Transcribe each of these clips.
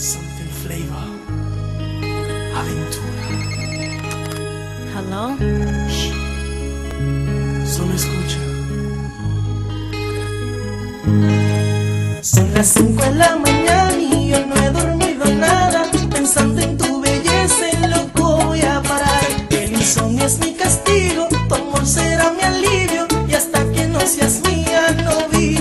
Something flavor. Aventura. Hello? Shh. Solo escucha. Son las 5 de la mañana y yo no he dormido nada. Pensando en tu belleza, en loco voy a parar. El insomnio es mi castigo, tu amor será mi alivio. Y hasta que no seas mía, no viviré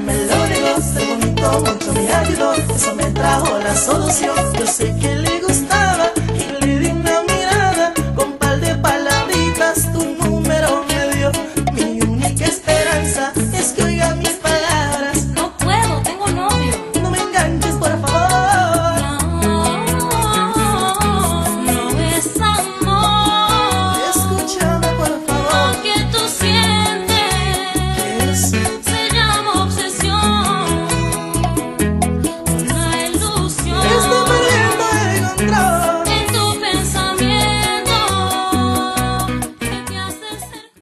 me negó. Ser bonito mucho me ayudó, eso me trajo la solución. Yo sé que